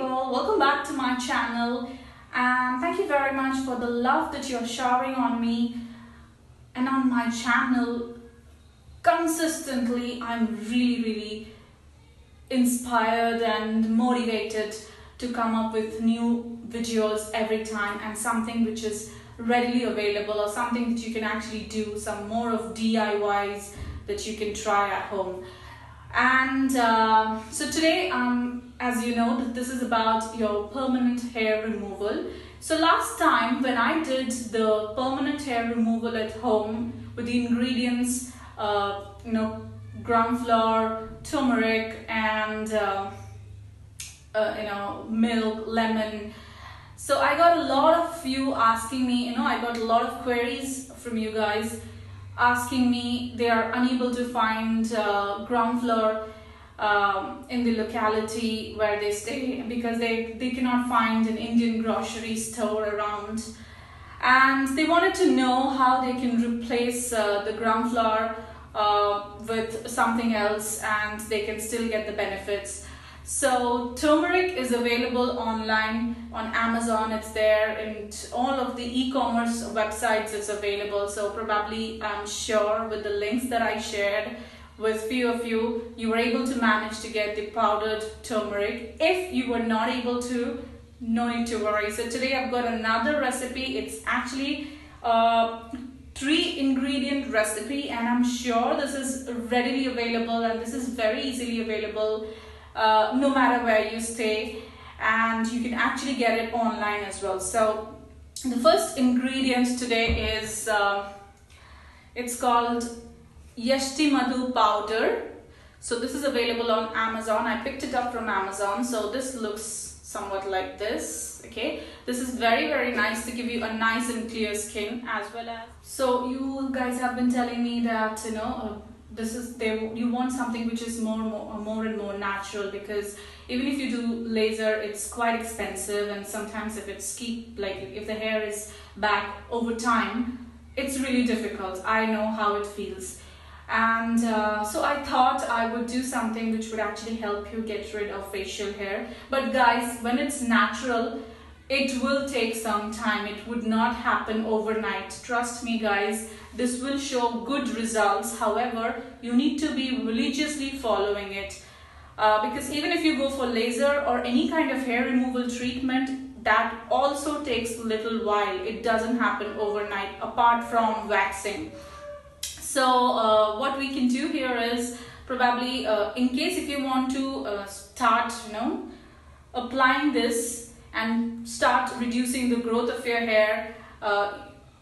people, welcome back to my channel and thank you very much for the love that you're showering on me and on my channel. Consistently, I'm really, really inspired and motivated to come up with new videos every time and something which is readily available or something that you can actually do, some more of DIYs that you can try at home. And uh, so today, um, as you know, this is about your permanent hair removal. So last time when I did the permanent hair removal at home with the ingredients, uh, you know, gram flour, turmeric, and uh, uh, you know, milk, lemon. So I got a lot of you asking me, you know, I got a lot of queries from you guys asking me they are unable to find uh, gram flour um, in the locality where they stay because they, they cannot find an Indian grocery store around and they wanted to know how they can replace uh, the gram flour uh, with something else and they can still get the benefits. So turmeric is available online on Amazon. It's there and all of the e-commerce websites it's available. So probably I'm sure with the links that I shared with few of you, you were able to manage to get the powdered turmeric. If you were not able to, no need to worry. So today I've got another recipe. It's actually a three ingredient recipe and I'm sure this is readily available and this is very easily available uh, no matter where you stay and you can actually get it online as well. So the first ingredient today is, uh, it's called Yashti Madhu powder. So this is available on Amazon. I picked it up from Amazon. So this looks somewhat like this. Okay, this is very very nice to give you a nice and clear skin as well as. So you guys have been telling me that you know uh, this is they you want something which is more more more and more natural because even if you do laser it's quite expensive and sometimes if it's keep like if the hair is back over time it's really difficult. I know how it feels. And uh, so i thought i would do something which would actually help you get rid of facial hair. But guys when it's natural it will take some time. It would not happen overnight. Trust me guys this will show good results. However you need to be religiously following it. Uh, because even if you go for laser or any kind of hair removal treatment that also takes a little while. It doesn't happen overnight apart from waxing. So uh, what we can do here is probably uh, in case if you want to uh, start you know applying this and start reducing the growth of your hair. Uh,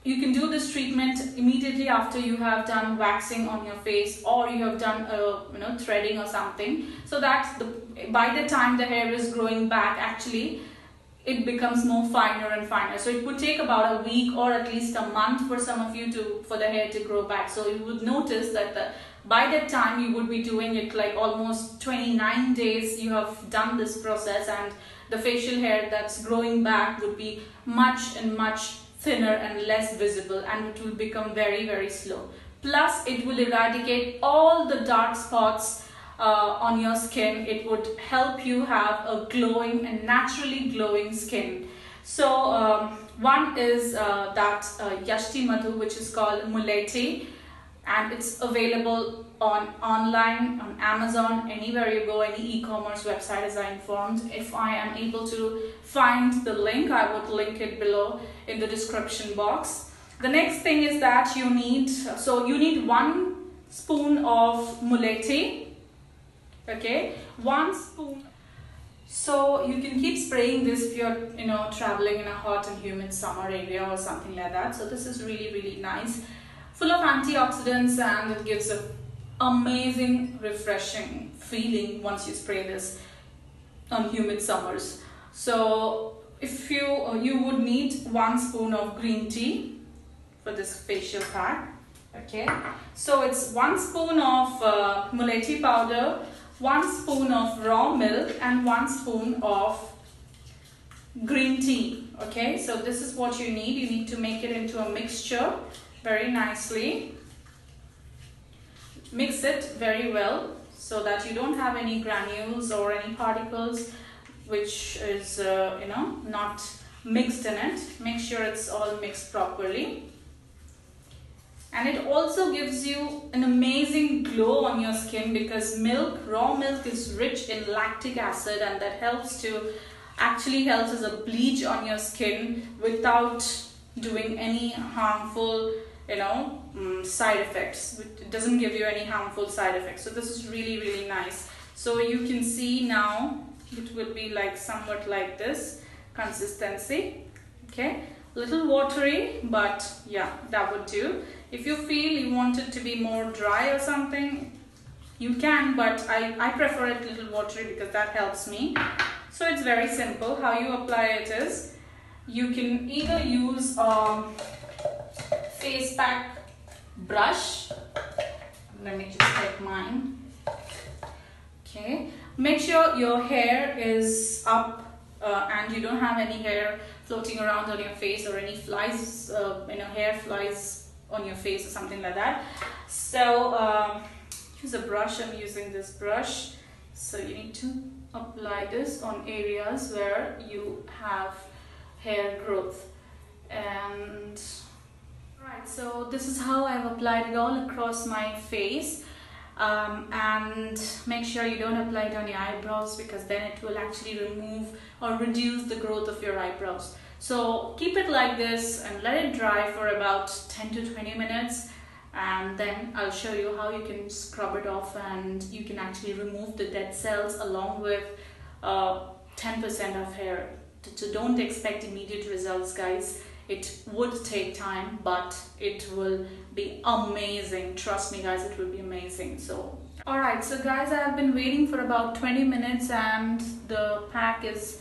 you can do this treatment immediately after you have done waxing on your face or you have done a you know threading or something so that the, by the time the hair is growing back actually it becomes more finer and finer so it would take about a week or at least a month for some of you to for the hair to grow back so you would notice that the by that time you would be doing it like almost 29 days you have done this process and the facial hair that's growing back would be much and much thinner and less visible and it will become very very slow. Plus it will eradicate all the dark spots uh, on your skin. It would help you have a glowing and naturally glowing skin. So um, one is uh, that uh, yashti madhu which is called muleti and it's available on online on amazon anywhere you go any e-commerce website as i informed if i am able to find the link i would link it below in the description box. The next thing is that you need so you need one spoon of muleti okay? One spoon. So you can keep spraying this if you're you know traveling in a hot and humid summer area or something like that. So this is really really nice full of antioxidants and it gives a amazing refreshing feeling once you spray this on humid summers. So if you uh, you would need one spoon of green tea for this facial pack okay? So it's one spoon of uh, muleti powder one spoon of raw milk and one spoon of green tea okay? So this is what you need. You need to make it into a mixture very nicely Mix it very well so that you don't have any granules or any particles. which is uh, you know not mixed in it make sure it's all mixed properly and it also gives you an amazing glow on your skin because milk raw milk is rich in lactic acid and that helps to actually helps as a bleach on your skin without doing any harmful you know um, side effects. It doesn't give you any harmful side effects. So this is really really nice. So you can see now it will be like somewhat like this. Consistency. Okay. Little watery but yeah that would do. If you feel you want it to be more dry or something you can but I, I prefer it a little watery because that helps me. So it's very simple. How you apply it is you can either use a face pack brush. Let me just take mine. Okay. Make sure your hair is up uh, and you don't have any hair floating around on your face or any flies uh, you know hair flies on your face or something like that. So um, use a brush. I'm using this brush. So you need to apply this on areas where you have hair growth. And right so this is how I've applied it all across my face. Um, and make sure you don't apply it on your eyebrows because then it will actually remove or reduce the growth of your eyebrows. So keep it like this and let it dry for about 10 to 20 minutes. And then I'll show you how you can scrub it off and you can actually remove the dead cells along with 10% uh, of hair so don't expect immediate results guys. It would take time but it will be amazing. Trust me guys it will be amazing. So all right. So guys i have been waiting for about 20 minutes and the pack is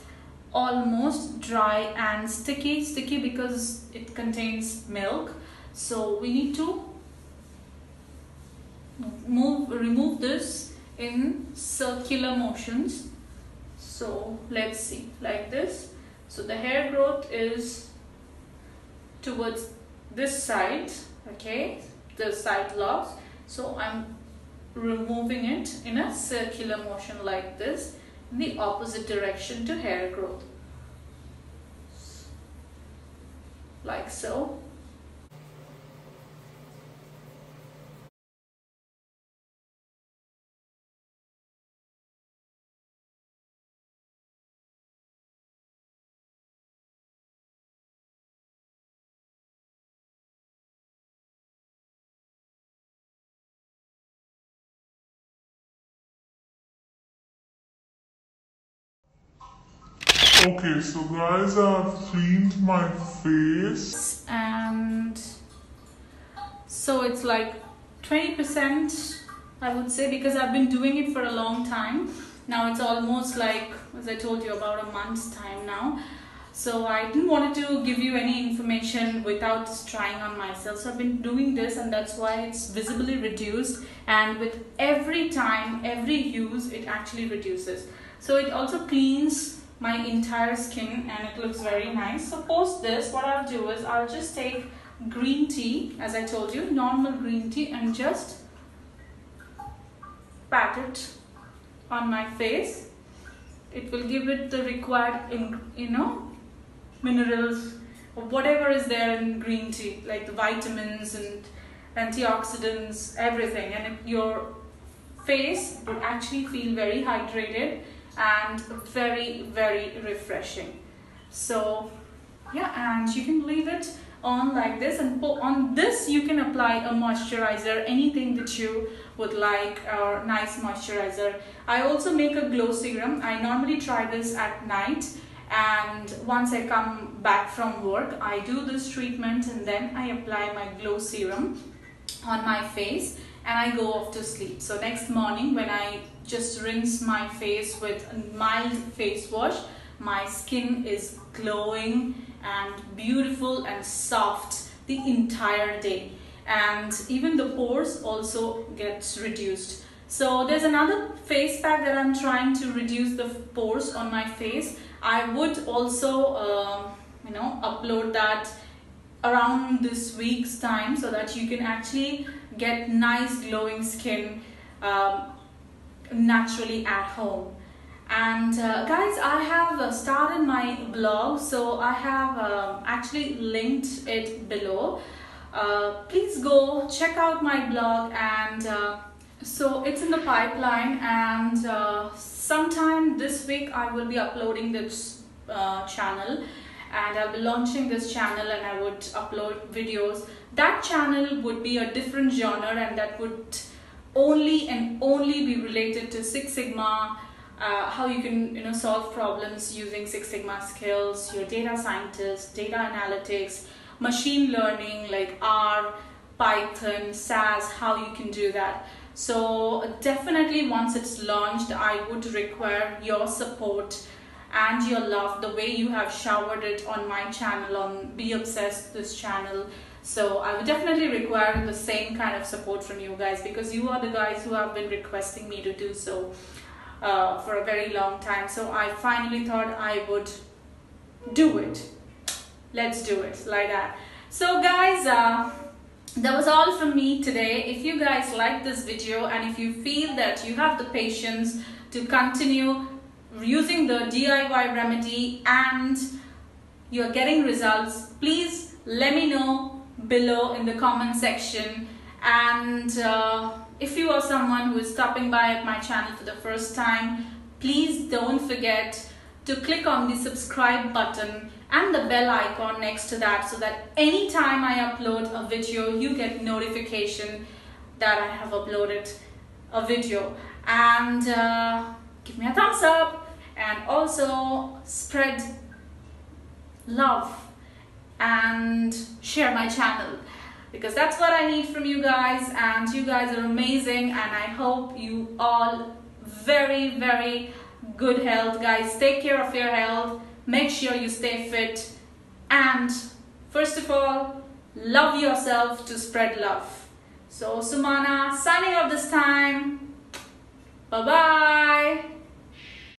almost dry and sticky. Sticky because it contains milk. So we need to move remove this in circular motions so let's see like this. So the hair growth is towards this side okay? The side locks so I'm removing it in a circular motion like this in the opposite direction to hair growth. Like so Okay, so guys, I've cleaned my face. And so it's like 20%, I would say, because I've been doing it for a long time. Now it's almost like, as I told you, about a month's time now. So I didn't want to give you any information without trying on myself. So I've been doing this and that's why it's visibly reduced. And with every time, every use, it actually reduces. So it also cleans my entire skin and it looks very nice. So post this, what I'll do is I'll just take green tea, as I told you, normal green tea and just pat it on my face. It will give it the required, you know, minerals or whatever is there in green tea, like the vitamins and antioxidants, everything. And your face would actually feel very hydrated and very very refreshing. So yeah and you can leave it on like this and on this you can apply a moisturizer anything that you would like or nice moisturizer. I also make a glow serum. I normally try this at night and once i come back from work i do this treatment and then i apply my glow serum on my face and i go off to sleep. So next morning when i just rinse my face with a mild face wash my skin is glowing and beautiful and soft the entire day. And even the pores also gets reduced. So there's another face pack that I'm trying to reduce the pores on my face. I would also uh, you know upload that around this week's time so that you can actually get nice glowing skin um, naturally at home And uh, guys, I have uh, started my blog, so I have um, actually linked it below. Uh, please go check out my blog, and uh, so it's in the pipeline. And uh, sometime this week, I will be uploading this uh, channel, and I'll be launching this channel, and I would upload videos. That channel would be a different genre, and that would only and only be related to Six Sigma uh, how you can you know solve problems using Six Sigma skills, your data scientist, data analytics, machine learning like R, Python, SAS, how you can do that. So definitely once it's launched, I would require your support and your love the way you have showered it on my channel on Be Obsessed this channel. So I would definitely require the same kind of support from you guys because you are the guys who have been requesting me to do so uh, for a very long time. So I finally thought I would do it. Let's do it like that. So guys, uh, that was all from me today. If you guys like this video and if you feel that you have the patience to continue using the DIY remedy and you're getting results, please let me know below in the comment section and uh, if you are someone who is stopping by at my channel for the first time, please don't forget to click on the subscribe button and the bell icon next to that so that anytime I upload a video, you get notification that I have uploaded a video. And uh, give me a thumbs up and also spread love and share my channel. Because that's what I need from you guys and you guys are amazing and I hope you all very very good health. Guys take care of your health. Make sure you stay fit. And first of all love yourself to spread love. So Sumana signing off this time. Bye bye